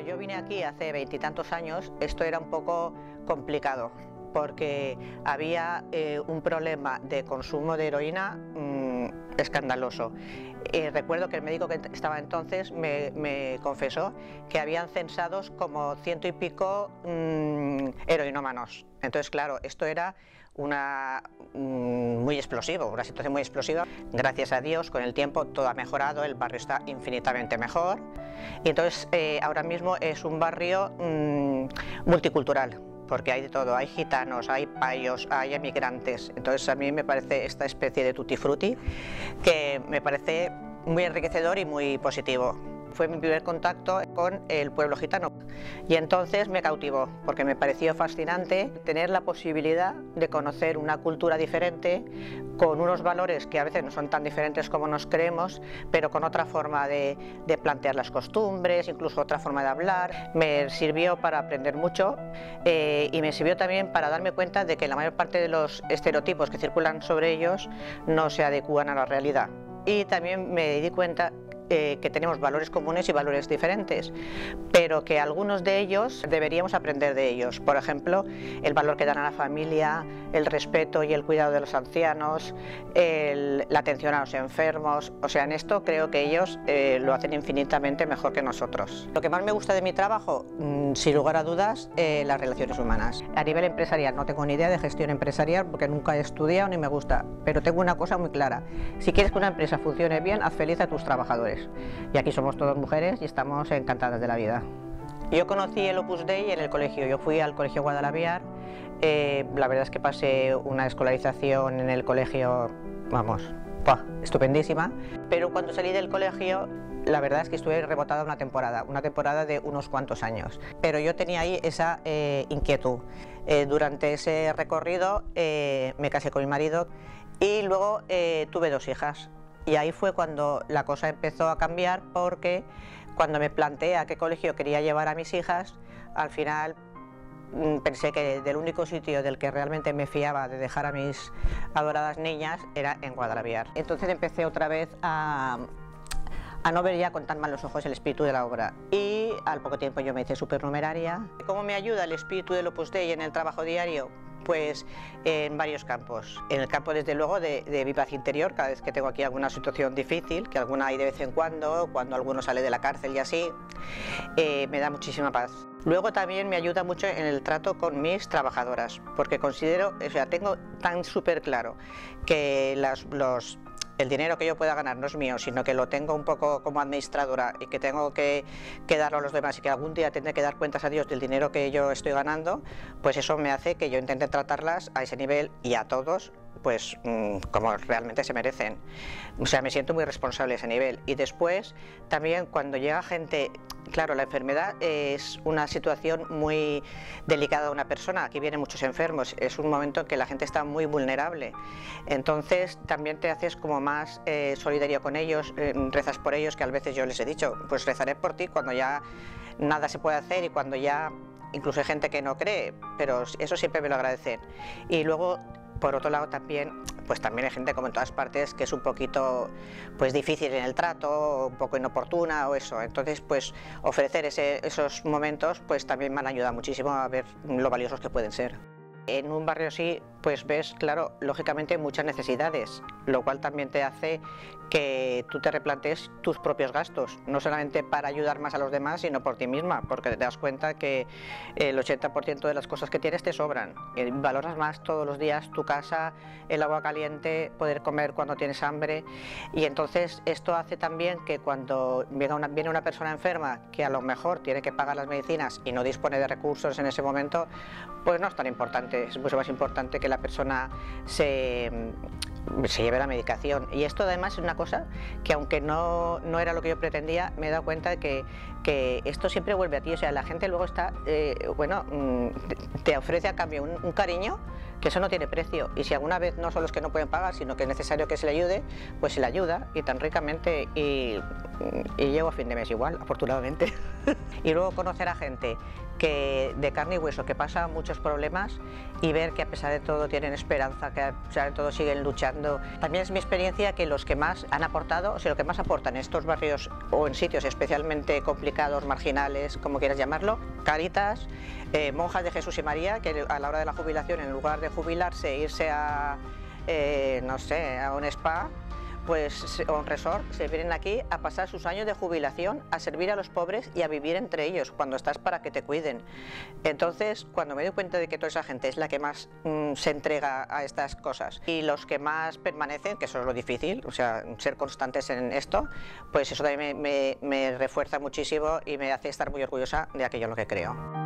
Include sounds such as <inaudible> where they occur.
Cuando yo vine aquí hace veintitantos años, esto era un poco complicado porque había eh, un problema de consumo de heroína mm, escandaloso. recuerdo que el médico que estaba entonces me, confesó que habían censados como ciento y pico mm, heroinómanos. Entonces, claro, esto era una mm, muy explosivo, una situación muy explosiva. Gracias a Dios, con el tiempo todo ha mejorado, el barrio está infinitamente mejor y entonces eh, ahora mismo es un barrio multicultural porque hay de todo, hay gitanos, hay payos, hay emigrantes. Entonces a mí me parece esta especie de tutti frutti que me parece muy enriquecedor y muy positivo. Fue mi primer contacto con el pueblo gitano y entonces me cautivó porque me pareció fascinante tener la posibilidad de conocer una cultura diferente con unos valores que a veces no son tan diferentes como nos creemos, pero con otra forma de, plantear las costumbres, incluso otra forma de hablar. Me sirvió para aprender mucho eh, y me sirvió también para darme cuenta de que la mayor parte de los estereotipos que circulan sobre ellos no se adecúan a la realidad. Y también me di cuenta eh, que tenemos valores comunes y valores diferentes, pero que algunos de ellos deberíamos aprender de ellos. Por ejemplo, el valor que dan a la familia, el respeto y el cuidado de los ancianos, la atención a los enfermos. O sea, en esto creo que ellos eh, lo hacen infinitamente mejor que nosotros. Lo que más me gusta de mi trabajo, mm, sin lugar a dudas, eh, las relaciones humanas. A nivel empresarial no tengo ni idea de gestión empresarial porque nunca he estudiado ni me gusta, pero tengo una cosa muy clara. Si quieres que una empresa funcione bien, haz feliz a tus trabajadores. Y aquí somos todas mujeres y estamos encantadas de la vida. Yo conocí el Opus Dei en el colegio, yo fui al colegio Guadalaviar, eh, la verdad es que pasé una escolarización en el colegio, vamos, estupendísima, pero cuando salí del colegio la verdad es que estuve rebotada una temporada, una temporada de unos cuantos años, pero yo tenía ahí esa eh, inquietud. Eh, durante ese recorrido me casé con mi marido y luego tuve dos hijas. Y ahí fue cuando la cosa empezó a cambiar porque cuando me planteé a qué colegio quería llevar a mis hijas, al final mm, pensé que del único sitio del que realmente me fiaba de dejar a mis adoradas niñas era en Guadalaviar. Entonces empecé otra vez a, a no ver ya con tan malos ojos el espíritu de la obra. Y al poco tiempo yo me hice supernumeraria. ¿Cómo me ayuda el espíritu del Opus Dei en el trabajo diario? Pues en varios campos. En el campo, desde luego, de, de, mi paz interior, cada vez que tengo aquí alguna situación difícil, que alguna hay de vez en cuando, cuando alguno sale de la cárcel y así, eh, me da muchísima paz. Luego también me ayuda mucho en el trato con mis trabajadoras, porque considero, o sea, tengo tan súper claro que las, los el dinero que yo pueda ganar no es mío, sino que lo tengo un poco como administradora y que tengo que, darlo a los demás y que algún día tendré que dar cuentas a Dios del dinero que yo estoy ganando, pues eso me hace que yo intente tratarlas a ese nivel y a todos pues mm, como realmente se merecen. O sea, me siento muy responsable a ese nivel. Y después, también cuando llega gente, claro, la enfermedad es una situación muy delicada de una persona, aquí vienen muchos enfermos, es un momento en que la gente está muy vulnerable. Entonces, también te haces como más eh, solidario con ellos, eh, rezas por ellos, que a veces yo les he dicho, pues rezaré por ti cuando ya nada se puede hacer y cuando ya incluso hay gente que no cree, pero eso siempre me lo agradecen. Y luego por otro lado también, pues también hay gente como en todas partes que es un poquito pues difícil en el trato, un poco inoportuna o eso. Entonces, pues ofrecer esos momentos pues también me han ayudado muchísimo a ver lo valiosos que pueden ser. En un barrio así, pues ves, claro, lógicamente muchas necesidades, lo cual también te hace que tú te replantees tus propios gastos, no solamente para ayudar más a los demás, sino por ti misma, porque te das cuenta que el 80% de las cosas que tienes te sobran. Y valoras más todos los días tu casa, el agua caliente, poder comer cuando tienes hambre. Y entonces esto hace también que cuando viene una, viene una persona enferma que a lo mejor tiene que pagar las medicinas y no dispone de recursos en ese momento, pues no es tan importante, es mucho más importante que la persona se se lleve la medicación. Y esto además es una cosa que aunque no, no era lo que yo pretendía, me he dado cuenta de que, que esto siempre vuelve a ti. O sea, la gente luego está, eh, bueno, mm, te ofrece a cambio un, cariño que eso no tiene precio y si alguna vez no son los que no pueden pagar, sino que es necesario que se le ayude, pues se le ayuda y tan ricamente y, y llego a fin de mes igual, afortunadamente. <laughs> y luego conocer a gente que de carne y hueso, que pasa muchos problemas y ver que a pesar de todo tienen esperanza, que a pesar de todo siguen luchando. También es mi experiencia que los que más han aportado, o sea, lo que más aportan en estos barrios o en sitios especialmente complicados, marginales, como quieras llamarlo, Caritas, eh, monjas de Jesús y María, que a la hora de la jubilación, en lugar de jubilarse, irse a, eh, no sé, a un spa, pues un resort, se vienen aquí a pasar sus años de jubilación, a servir a los pobres y a vivir entre ellos cuando estás para que te cuiden. Entonces, cuando me doy cuenta de que toda esa gente es la que más mm, se entrega a estas cosas y los que más permanecen, que eso es lo difícil, o sea, ser constantes en esto, pues eso también me, me refuerza muchísimo y me hace estar muy orgullosa de aquello en lo que creo.